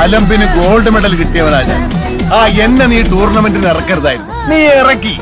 അലമ്പിന് gold medal കിട്ടിയവനാ ഞാൻ. ആ എന്നെ നീ ടൂർണമെന്റിന് ഇറക്കരുതായിരുന്നു. നീ ഇറക്കി.